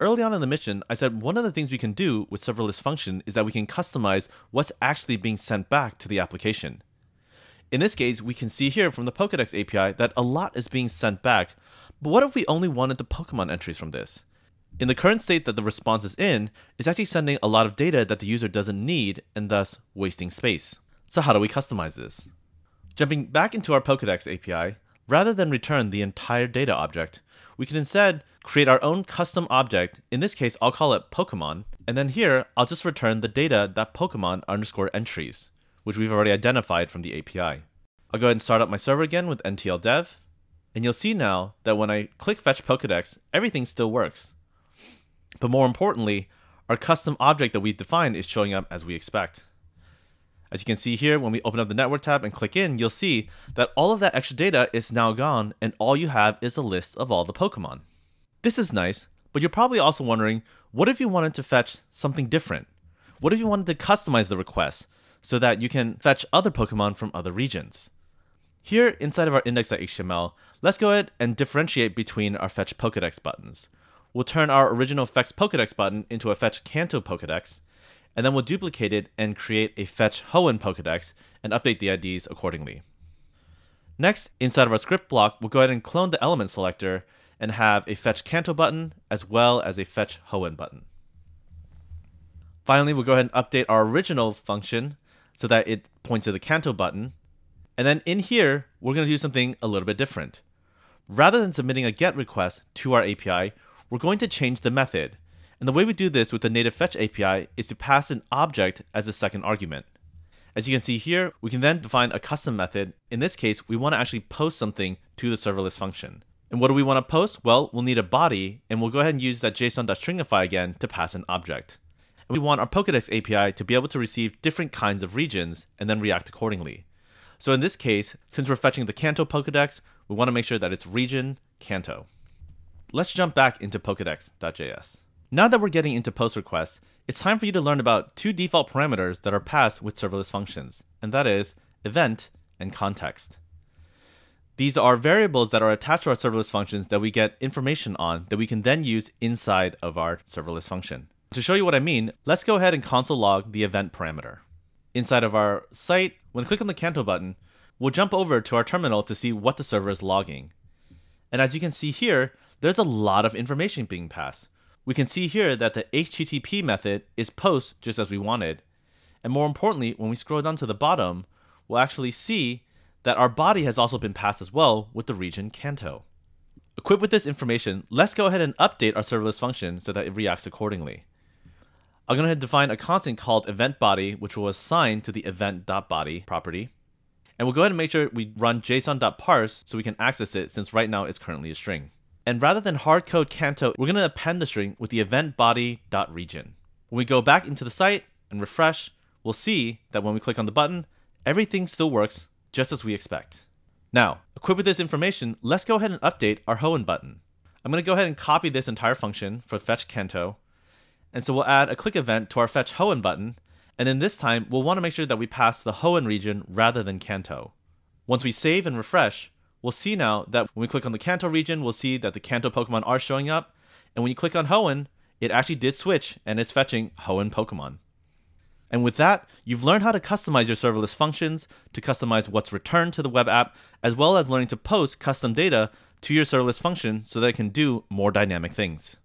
early on in the mission, I said one of the things we can do with serverless function is that we can customize what's actually being sent back to the application. In this case, we can see here from the Pokedex API that a lot is being sent back, but what if we only wanted the Pokemon entries from this? In the current state that the response is in, it's actually sending a lot of data that the user doesn't need and thus wasting space. So how do we customize this? Jumping back into our Pokedex API, rather than return the entire data object, we can instead create our own custom object. In this case, I'll call it Pokemon. And then here, I'll just return the data.pokemon underscore entries, which we've already identified from the API. I'll go ahead and start up my server again with NTL dev. And you'll see now that when I click fetch Pokedex, everything still works. But more importantly, our custom object that we've defined is showing up as we expect. As you can see here, when we open up the network tab and click in, you'll see that all of that extra data is now gone and all you have is a list of all the Pokemon. This is nice, but you're probably also wondering, what if you wanted to fetch something different? What if you wanted to customize the request so that you can fetch other Pokemon from other regions? Here, inside of our index.html, let's go ahead and differentiate between our fetch Pokedex buttons. We'll turn our original fetch Pokedex button into a fetch Kanto Pokedex, and then we'll duplicate it and create a fetch Hoenn Pokedex and update the IDs accordingly. Next, inside of our script block, we'll go ahead and clone the element selector and have a fetch Kanto button as well as a fetch Hoenn button. Finally, we'll go ahead and update our original function so that it points to the Kanto button. And then in here, we're going to do something a little bit different. Rather than submitting a GET request to our API, we're going to change the method. And the way we do this with the native fetch API is to pass an object as a second argument. As you can see here, we can then define a custom method. In this case, we want to actually post something to the serverless function. And what do we want to post? Well, we'll need a body, and we'll go ahead and use that JSON.stringify again to pass an object. And we want our Pokedex API to be able to receive different kinds of regions and then react accordingly. So in this case, since we're fetching the Kanto Pokedex, we want to make sure that it's region Kanto. Let's jump back into Pokedex.js. Now that we're getting into post requests, it's time for you to learn about two default parameters that are passed with serverless functions, and that is event and context. These are variables that are attached to our serverless functions that we get information on that we can then use inside of our serverless function. To show you what I mean, let's go ahead and console log the event parameter. Inside of our site, when we click on the Kanto button, we'll jump over to our terminal to see what the server is logging. And as you can see here, there's a lot of information being passed. We can see here that the HTTP method is post just as we wanted. And more importantly, when we scroll down to the bottom, we'll actually see that our body has also been passed as well with the region Kanto. Equipped with this information, let's go ahead and update our serverless function so that it reacts accordingly. I'm going to define a constant called eventBody, which will assign to the event.body property. And we'll go ahead and make sure we run json.parse so we can access it since right now it's currently a string. And rather than hardcode Kanto, we're going to append the string with the event body.region. When we go back into the site and refresh, we'll see that when we click on the button, everything still works just as we expect. Now, equipped with this information, let's go ahead and update our Hoenn button. I'm going to go ahead and copy this entire function for fetch Kanto. And so we'll add a click event to our fetch Hoenn button. And then this time, we'll want to make sure that we pass the Hoenn region rather than Kanto. Once we save and refresh, we'll see now that when we click on the Kanto region, we'll see that the Kanto Pokemon are showing up. And when you click on Hoenn, it actually did switch and it's fetching Hoenn Pokemon. And with that, you've learned how to customize your serverless functions to customize what's returned to the web app, as well as learning to post custom data to your serverless function so that it can do more dynamic things.